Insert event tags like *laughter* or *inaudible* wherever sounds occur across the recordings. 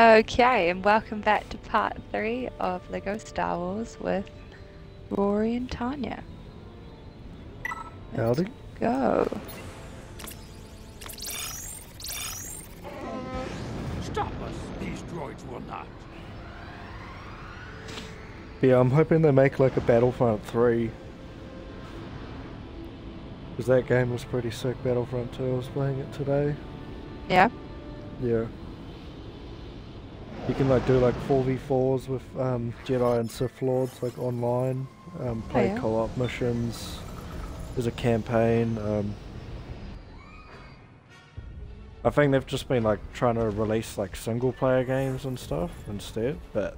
Okay, and welcome back to part three of Lego Star Wars with Rory and Tanya. Howdy. Go. Stop us! These droids will not. Yeah, I'm hoping they make like a Battlefront 3. Because that game was pretty sick, Battlefront 2. I was playing it today. Yeah. Yeah. You can like do like 4v4s with um, Jedi and Sith Lords like online. Um, play yeah. co-op missions. There's a campaign. Um, I think they've just been like trying to release like single player games and stuff instead, but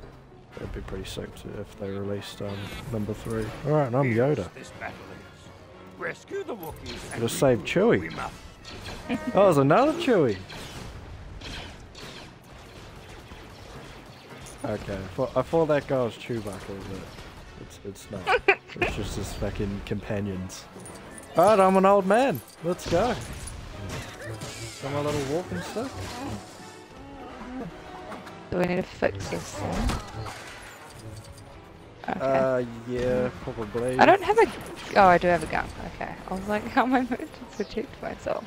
it'd be pretty sick to, if they released um, number three. Alright, and I'm Yoda. This. Rescue the Wookiees. and Gotta save. Chewie. We must. Oh, there's another Chewie! Okay, I thought, I thought that guy was Chewbacca, but it's, it's not. *laughs* it's just his fucking companions. Alright, I'm an old man. Let's go. Got my little walking stick. Do we need to fix this thing? Okay. Uh, yeah, probably. I don't have a. Oh, I do have a gun. Okay. I was like, *laughs* how am I meant to protect myself?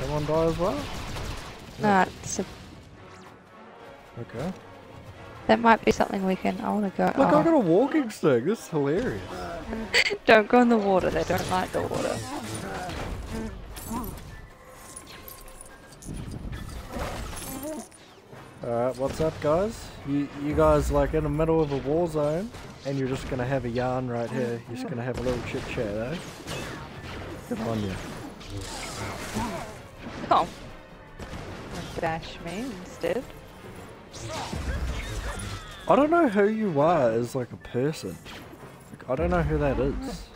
Everyone die as well? Nah, it's a, Okay. that might be something we can. I want to go. Look, oh, I got a walking stick. This is hilarious. *laughs* Don't go in the water. They don't like the water. Alright, what's up, guys? You you guys like in the middle of a war zone, and you're just gonna have a yarn right here. You're just gonna have a little chit chat, eh? Good on you. Oh. Dash me instead. I don't know who you are as like a person. Like, I don't know who that is.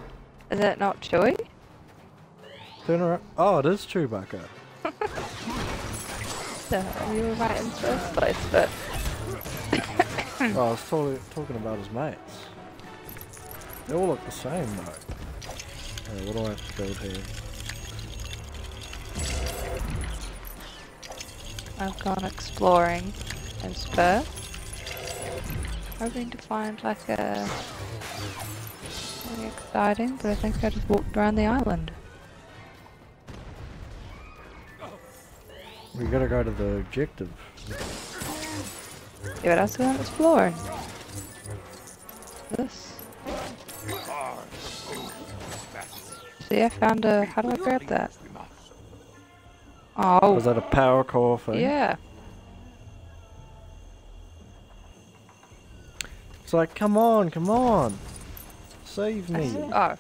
Is that not Chewie? Turn around. Oh, it is Chewbacca. *laughs* So you were right in the first place, but *laughs* Oh, I was totally talking about his mates. They all look the same though. Hey, what do I have to build here? I've gone exploring as per. Hoping to find like a something exciting, but I think I just walked around the island. We gotta go to the objective. Yeah, what else we want exploring? This. Far from over this. See, I found a. How do I grab that? Oh, Was that a power core thing? yeah. It's like, come on, come on. Save me. Oh.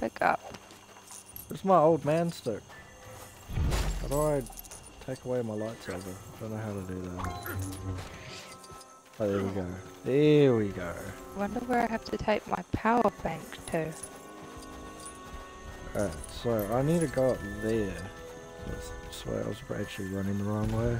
Pick up. It's my old man stick. How do I take away my lightsaber? I don't know how to do that. Oh, there we go. There we go. Wonder where I have to take my power bank to. Alright, so I need to go up there. That's, I was actually running the wrong way.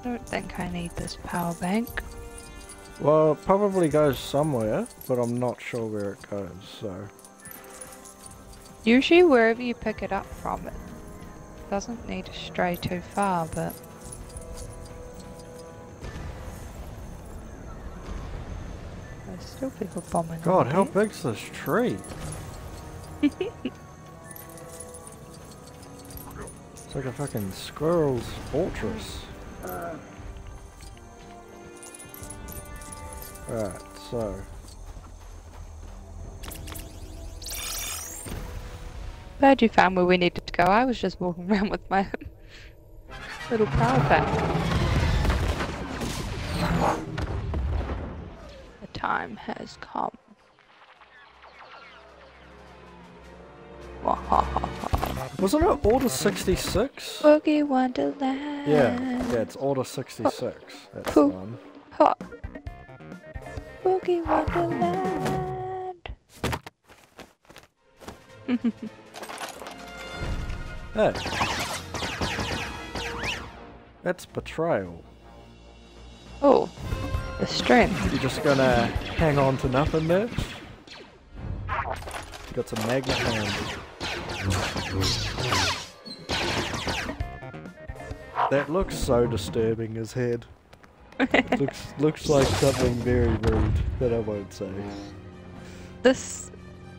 I don't think I need this power bank. Well, it probably goes somewhere, but I'm not sure where it goes, so... Usually wherever you pick it up from it doesn't need to stray too far, but there's still people bombing. God, how here. big's this tree? *laughs* It's like a fucking squirrel's fortress. Alright, so. Glad you found where we needed to go. I was just walking *laughs* around with my little power bank. The time has come. Wasn't it Order 66? Boogie Wonderland. Yeah, yeah, it's Order 66. That's Cool. one. Ha. Boogie Wonderland. *laughs* Hey. That's betrayal. Oh, the strength. You're just gonna hang on to nothing there? You Got some magnet hand. That looks so disturbing, his head. *laughs* looks looks like something very rude that I won't say. This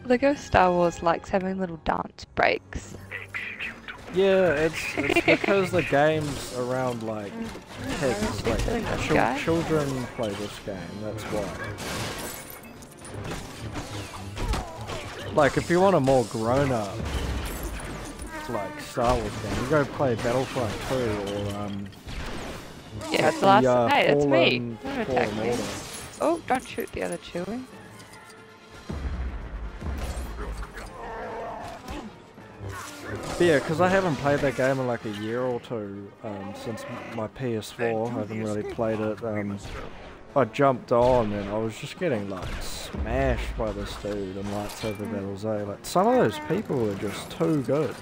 Lego Star Wars likes having little dance breaks. Yeah, it's, it's because the game's around like kids, like Feeling this chil- guy? children play this game, that's why. Like if you want a more grown up like Star Wars game, you go play Battlefront 2 or um Yeah, it's the last. uh, hey, it's me. Don't attack me. Oh, don't shoot the other. But yeah, because I haven't played that game in like a year or two um, since my PS4. I haven't really played it. Um, I jumped on and I was just getting like smashed by this dude in lightsaber battles. Eh? Like some of those people are just too good.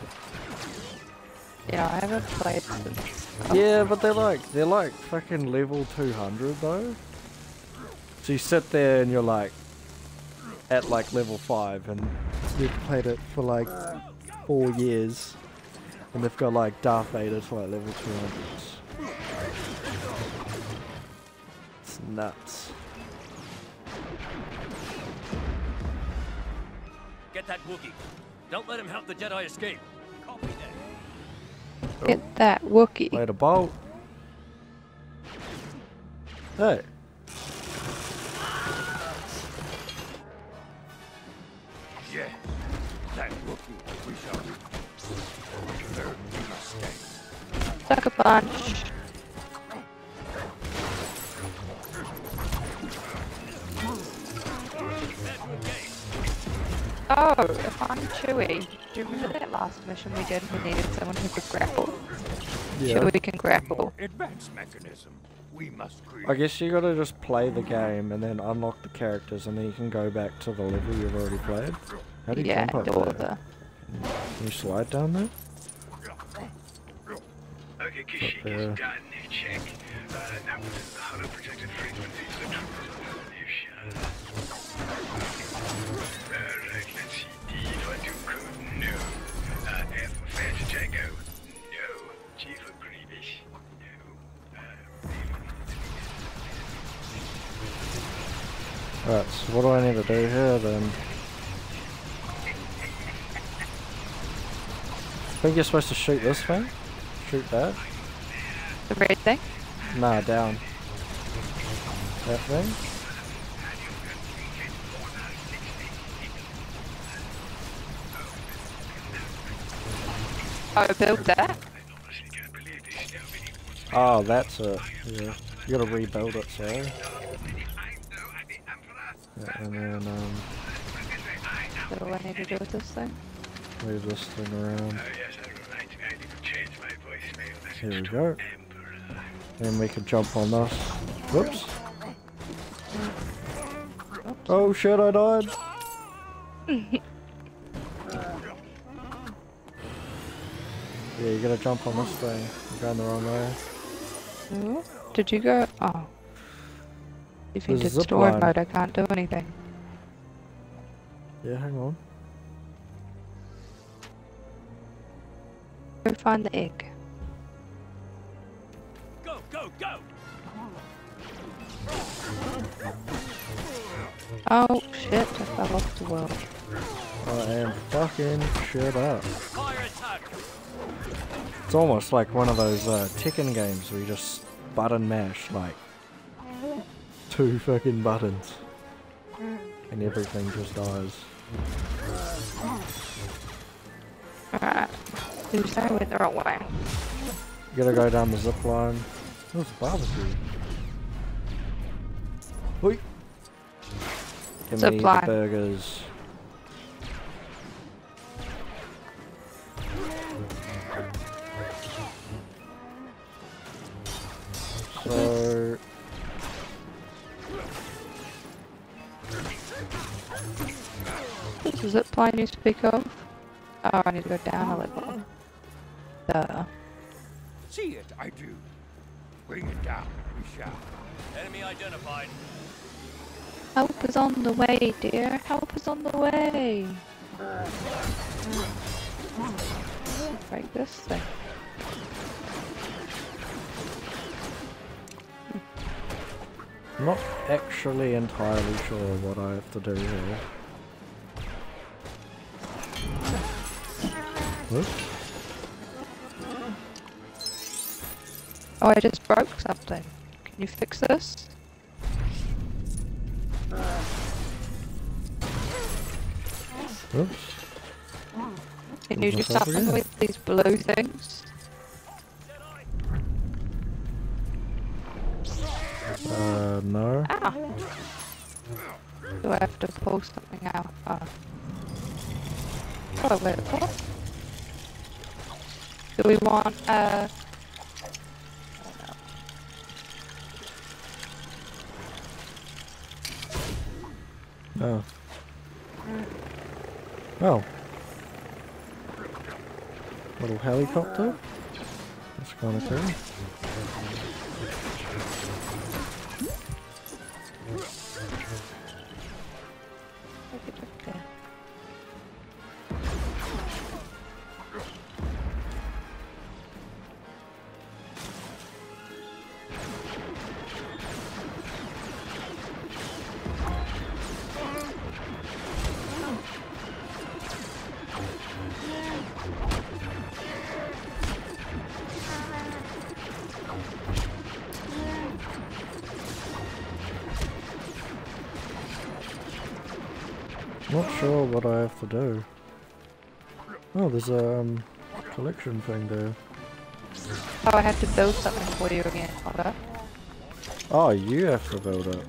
Yeah, I haven't played since. Yeah, but they're like they're like fucking level 200 though. So you sit there and you're like at like level five and you've played it for like four years, and they've got like Darth Vader to like level 200. It's nuts. Get that Wookiee. Don't let him help the Jedi escape. Copy that. Get that Wookiee. Played a bolt. Hey. Yeah. That Wookiee we shall learn the mistake. Sucker punch. Oh, if I'm Chewie, do you remember that last mission we did? We needed someone who could grapple. Yeah. Chewie can grapple. Advanced mechanism. We must create. I guess you gotta just play the game and then unlock the characters and then you can go back to the level you've already played. How do you Yeah, jump do up there? the. Can you slide down there? Okay, Kishi Yeah. is done. Check. Uh, now within the hollow protected frequencies, Alright, so what do I need to do here then? I think you're supposed to shoot this thing? Shoot that? The red thing? Nah, down. That thing? Oh, build that? honestly can't believe this. Nobody wants Oh, that's it. Yeah. You gotta rebuild it, sorry. I know I'm the Emperor. Yeah, and then um, What do I need to do with this thing? move this thing around. Oh, yes, I would like to. I need to change my voicemail message Here we go. Emperor. And we can jump on this. Whoops. Oh shit, I died. *laughs* yeah, you gotta jump on this thing. You're going the wrong way. Did you go? Oh. If you There's a did zip line. mode, I can't do anything. Yeah, hang on. Go find the egg. Go, go, go! Oh shit, I fell off the world. I am fucking shit up. Fire attack! It's almost like one of those uh, Tekken games where you just button mash like two fucking buttons mm. and everything just dies. Alright. You say I went the wrong way. You gotta go down the zip line. There's a barbecue. Wait. Give Zip me line. the burgers. This is it plane you speak? Oh, I need to go down a level. Duh. See it, I do. Bring it down, we shall. Enemy identified. Help is on the way, dear. Help is on the way. Break this thing. Not actually entirely sure what I have to do here. Oh, I just broke something. Can you fix this? Oops. Can you do something again? with these blue things? Uh, no. Ah! Do I have to pull something out? Oh. Oh, wait, what? Do we want, uh... oh. Oh. Oh. Little helicopter? That's kind of cool. Sure what I have to do. Oh, there's a um, collection thing there. Oh, I have to build something for you again. Hold. Oh, you have to build it.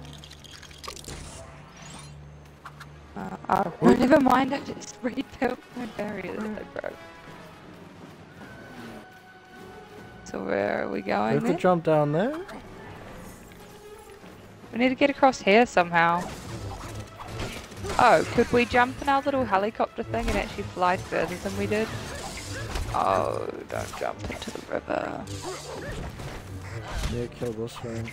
Uh, oh, *laughs* never mind, I just rebuilt my barrier that I broke. So where are we going We have to jump down there? We need to get across here somehow. Oh, could we jump in our little helicopter thing and actually fly further than we did? Oh, don't jump into the river. Yeah, kill this thing.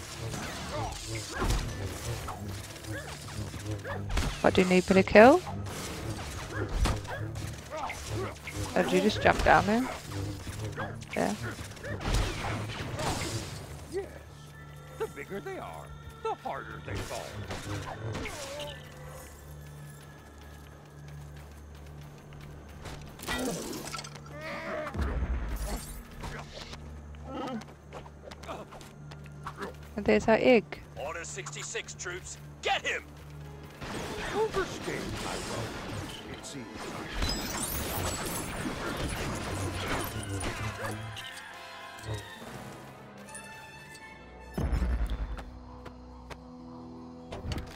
What do you need me to kill? Oh, did you just jump down there? Yeah. Yes. The bigger they are, the harder they fall. There's our egg. Order 66 troops. Get him! Overstayed my welcome, it seems.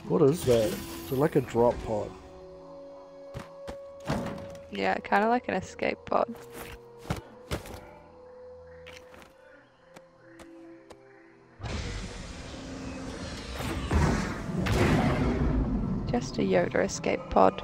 What is that? Is it like a drop pod? Yeah, kind of like an escape pod. Just a Yoda escape pod.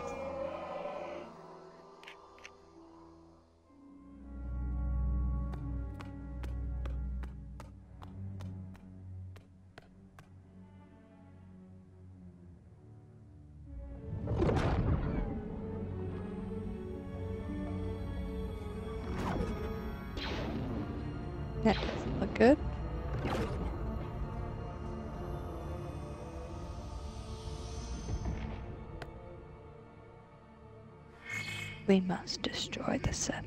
We must destroy the Sith.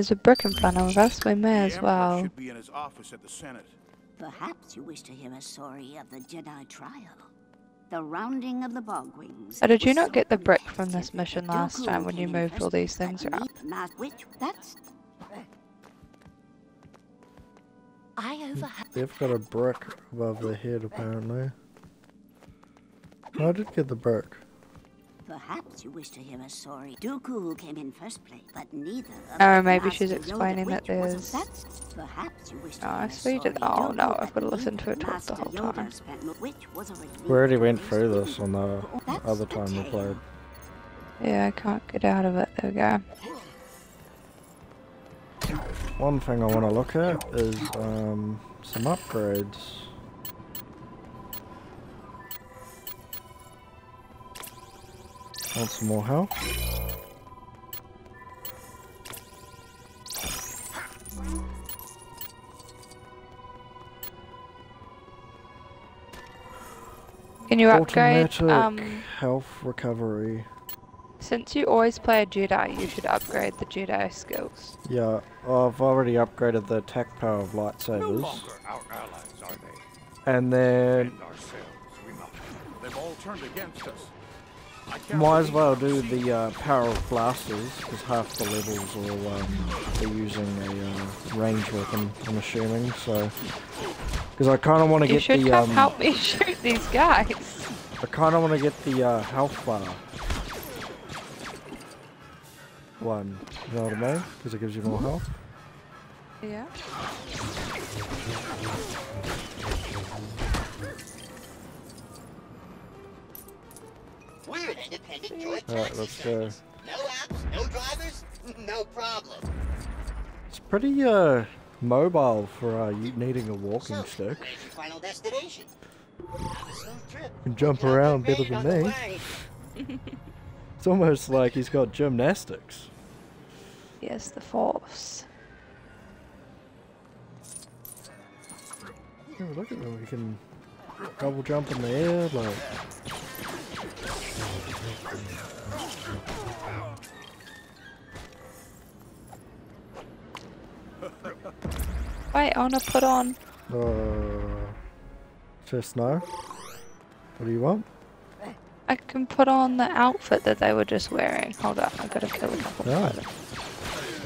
There's a brick in front of us, we may as well. Perhaps you wish to hear a story of the Jedi trial. The rounding of the bogwings. Oh, did you not get the brick from this mission last time when you moved all these things around? They've got a brick above their head apparently. No, I did get the brick. Perhaps you wish to hear a story. Dooku who came in first place, but neither. Oh, maybe she's explaining that which was there's- effect- Perhaps you wish to Oh, hear I a see you story. oh, no, I've gotta listen to it talk the whole time. spent- which was a relief We already went through this on the other time we played. Yeah, I can't get out of it. There we go. One thing I want to look at is um, some upgrades. Want some more health? Can you upgrade? Automatic Um, health recovery. since you always play a Jedi, you should upgrade the Jedi skills. Yeah, I've already upgraded the attack power of No lightsabers. longer our allies, are they? And then And ourselves, we must. They've all turned against us. Might as well do the uh, power of blasters, because half the levels will um, be using a uh, range weapon, I'm assuming, so... Because I kind of want to You get should the, come um, help me *laughs* shoot these guys. I kind of want to get the uh, health bar. One, you know what I mean? Because it gives you more health. Yeah. We're an independent joint Alright, taxi let's go. No apps, no drivers, *laughs* no problem. It's pretty uh, mobile for uh, you needing a walking So, stick. your final destination? Have trip. can jump Looking out around better than me. *laughs* It's almost like he's got gymnastics. Yes, the Force. Yeah, look at him, he can double jump in the air, like... Wait, I wanna put on. Uh, just now. What do you want? I can put on the outfit that they were just wearing. Hold up, I've gotta kill a couple. Them.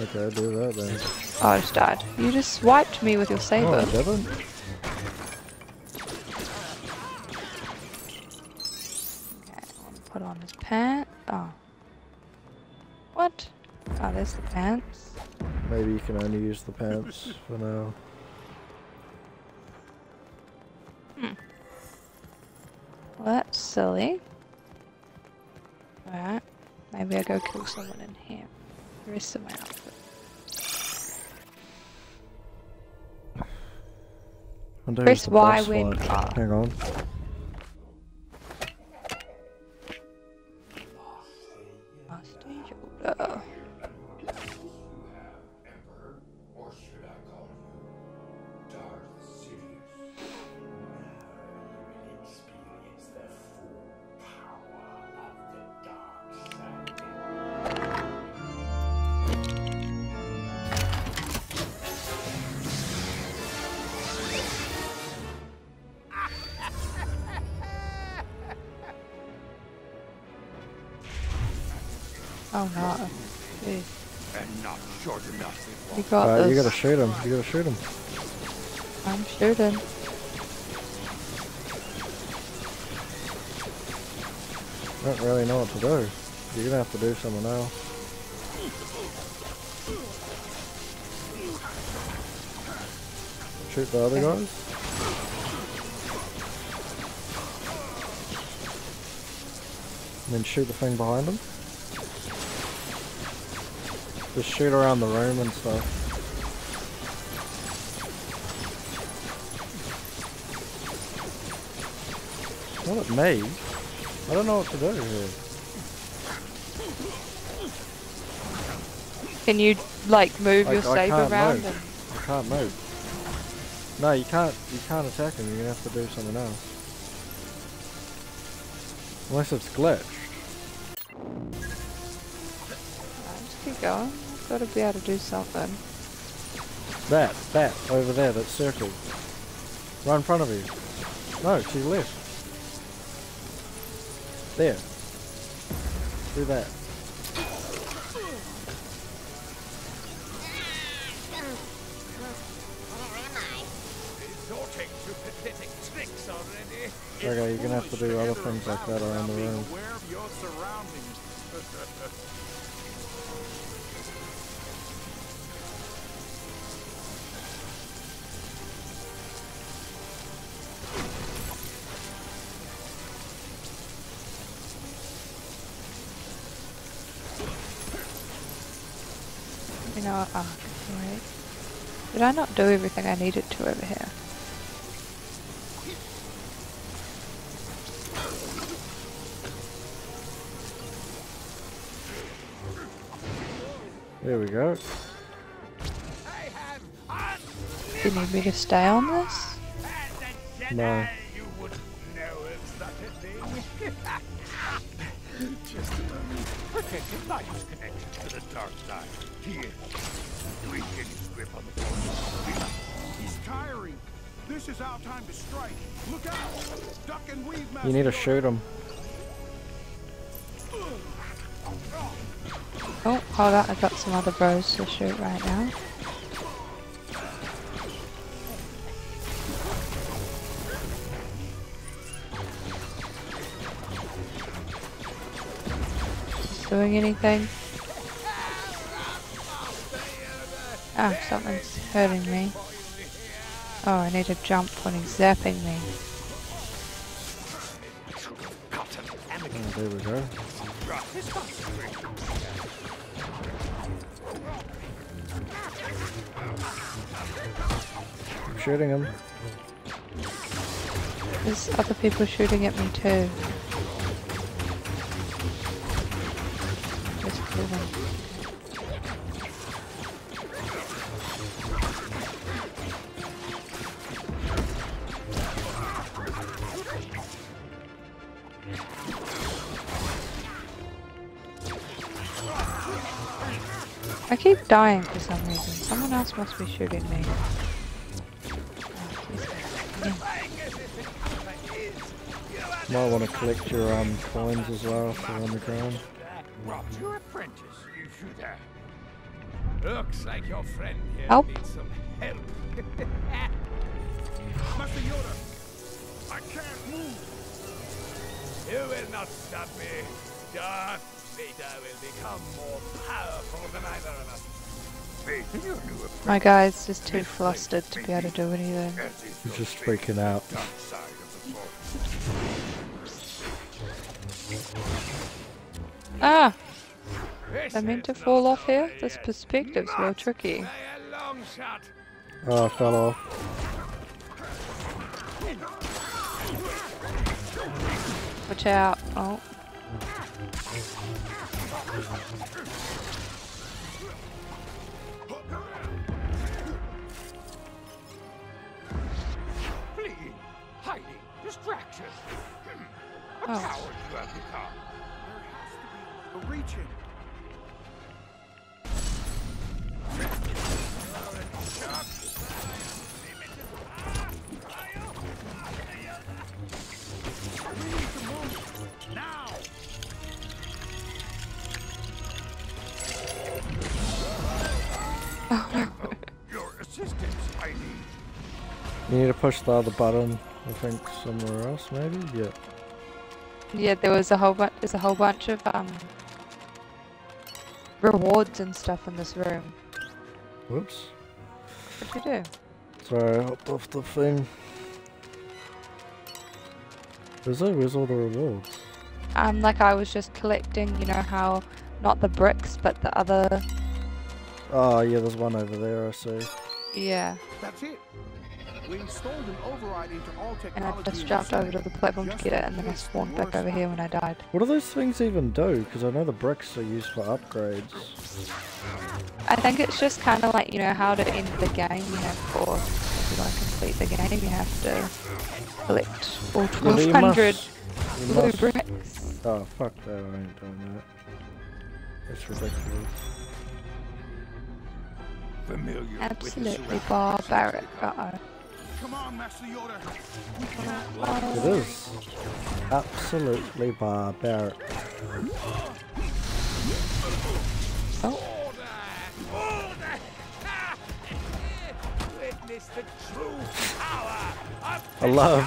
Okay, do that then. Oh, I just died. You just swiped me with your Oh, saber. I didn't? Okay, I wanna put on his pants. Oh. What? Oh, there's the pants. Maybe you can only use the pants *laughs* for now. Hmm. Well, that's silly. Alright. Maybe I go kill someone in here. The rest of my outfit. And there's Press Y when-. Hang on. Oh no. Jeez. And not short enough. You got Uh, this. you gotta shoot him. You gotta shoot him. I'm shooting. I don't really know what to do. You're gonna have to do something else. Shoot the other guys? And then shoot the thing behind them? Just shoot around the room and stuff. Not at me. I don't know what to do here. Can you like move I- your I saber can't around? move. And... I can't move. No, you can't. You can't attack him. You're gonna have to do something else. Unless it's glitched. Alright, just keep going. I've got to be able to do something. That, that over there, that circle, right in front of you. No, to your left. There. Do that. take to pathetic tricks already. Okay, you're gonna have to do other things like that around the room. *laughs* aware of your surroundings. You know what? Wait. Did I not do everything I needed to over here? There we go. Do you need me to stay on this? No. Moment. Protected by his connection to the dark side. Here. Weaken his grip on the force. He's tiring. This is our time to strike. Look out! Duck and weave, You need to shoot him. Oh, hold on. I've got some other bros to shoot right now. Doing anything? Ah, something's hurting me. Oh, I need to jump when he's zapping me. Oh, there we go. I'm shooting him. There's other people shooting at me too. Dying for some reason. Someone else must be shooting me. Oh. Might want to collect your um coins as well if they're on the ground. Robbed your apprentice, you shooter. Looks like your friend here Help. needs some help. *laughs* Master Yoda! I can't move! you will not stop me. Darth Vader will become more powerful than either of us. My guy's just too flustered to be able to do anything. He's just freaking out. Dark side of the force. Ah! I meant to fall off here? This perspective's real tricky. by a long shot. Oh, I fell off. Watch out. Oh. You need to push the other button. I think somewhere else, maybe. Yeah. Yeah, there was a whole bunch. There's a whole bunch of um rewards and stuff in this room. Whoops. What'd you do? Sorry, I hopped off the thing. Where's it? Where's all the rewards? Um, like I was just collecting. You know how not the bricks, but the other. Oh, yeah, there's one over there, I see. Yeah, That's it. We installed an override into all and. I just jumped over to the platform to get it, and then I case spawned back over here when I died. What do those things even do? Because I know the bricks are used for upgrades. I think it's just kind of like you know how to end the game. You have or if you want to complete the game, you have to collect all Yeah, you 1200 must- you blue must- bricks. Oh, fuck that, I ain't doing that. That's ridiculous. Familiar Absolutely barbaric. Uh oh. It is. Absolutely barbaric. Oh, Order! Ha! Witness the true power I love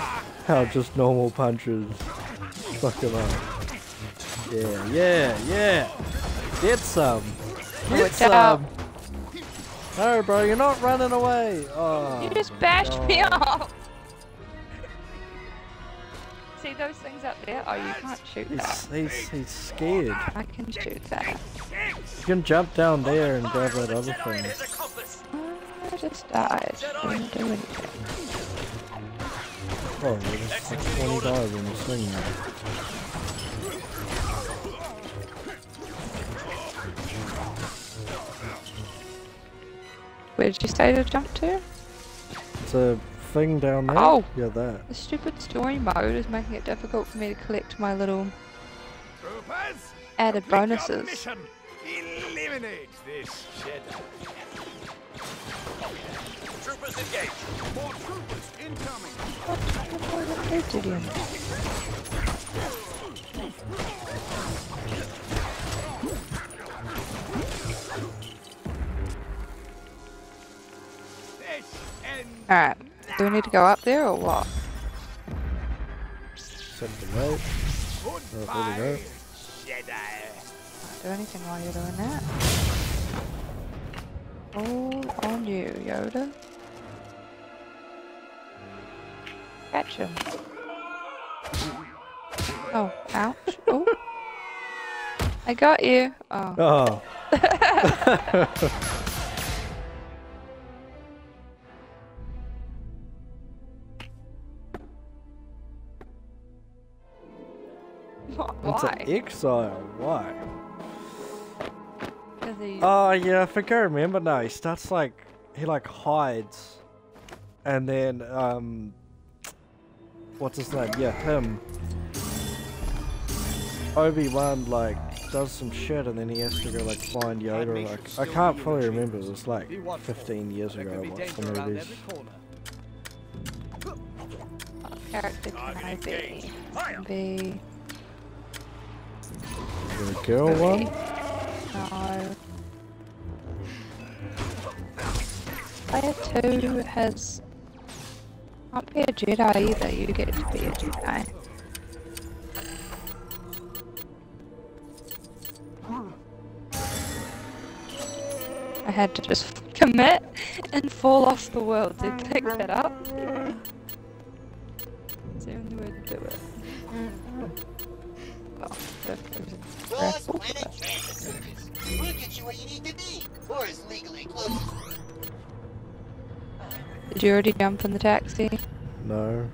how just normal punches fuck him up. Yeah, yeah, yeah. Get some. Get Watch some. No, bro, you're not running away. Oh. You just bashed me off. See those things up there? Oh, you can't shoot that. He's, he's, he's scared. I can shoot that. You can jump down there and grab that other thing. Oh, I just died. Didn't do anything. Oh, there's just like 20 dollars in this thing now. Where did you say to jump to? It's a thing down there. Oh. Yeah, that. The stupid story mode is making it difficult for me to collect my little Troopers, added bonuses. mission. Eliminate this Jedi. Troopers engaged. More troopers incoming. What did you? This Alright. Do we need to go up there or what? Set the weight. Oh, there we go. Do anything while you're doing that. All on you, Yoda. Catch him. Oh, ouch. *laughs* Oh. I got you. Oh. Oh. *laughs* *laughs* It's Why? an exile. Why? 'Cause he- Oh yeah, I think I remember now. He starts like he like hides, and then um, what's his name? Yeah, him. Obi Wan like does some shit, and then he has to go like find Yoda. Like I can't fully remember. It was like 15 years ago. I watched the movies. what character can I be? Be The girl one. no. Player two has can't be a Jedi either. You get to be a Jedi. I had to just *laughs* commit and fall off the world to pick that up. It's the only way to do it. *laughs* Oh, well, if there's a Plus raffle, Planet Transit Service. We'll get you where you need to be, or as legally close. Did you already jump in the taxi? No.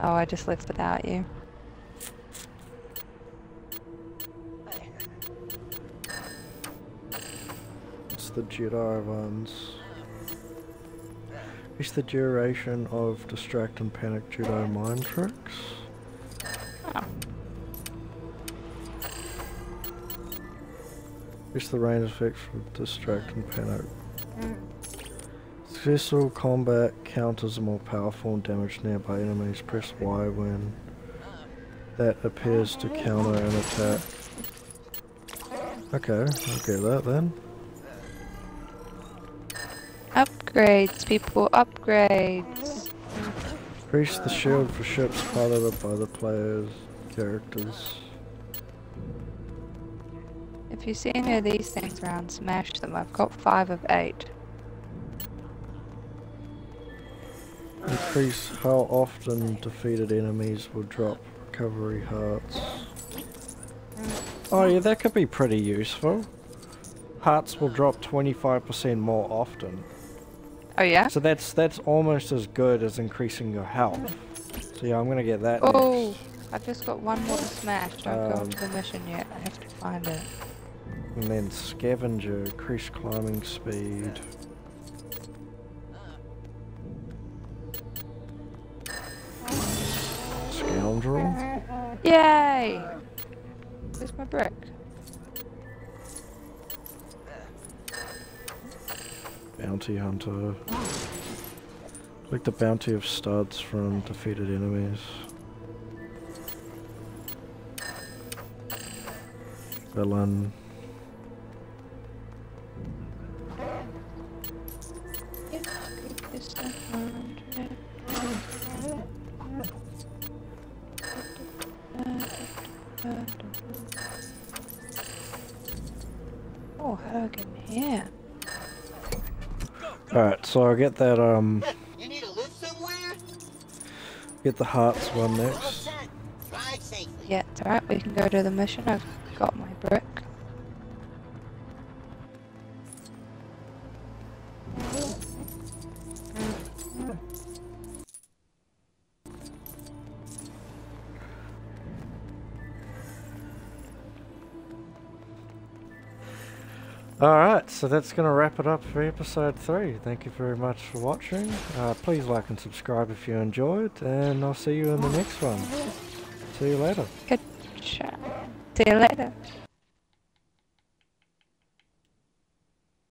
Oh, I just left without you. It's the Jedi ones. It's the duration of distract and panic Jedi mind tricks. It's the range effect for distract and panic. Mm. Successful combat counters are more powerful and damage nearby enemies. Press Y when that appears to counter an attack. Okay, I'll get that then. Upgrades, people, upgrades. Increase the shield for ships piloted by the player's characters. If you see any of these things around, smash them. I've got five of eight. Increase how often defeated enemies will drop recovery hearts. Oh yeah, that could be pretty useful. Hearts will drop 25% more often. Oh yeah? So that's that's almost as good as increasing your health. So yeah, I'm gonna get that Oh, next. I've just got one more to smash. Don't go Um, into the mission yet. I have to find it. And then scavenger, increase climbing speed. Scoundrel. Yay! Where's my brick? Bounty hunter. Like the bounty of studs from defeated enemies. Villain. Oh, Hogan here. Alright, so I'll get that, um... Get the hearts one next. Yeah, it's alright, we can go to the mission. I've got my brick. So that's going to wrap it up for episode 3. Thank you very much for watching. Uh, please like and subscribe if you enjoyed, and I'll see you in the next one. See you later. Good chat. See you later.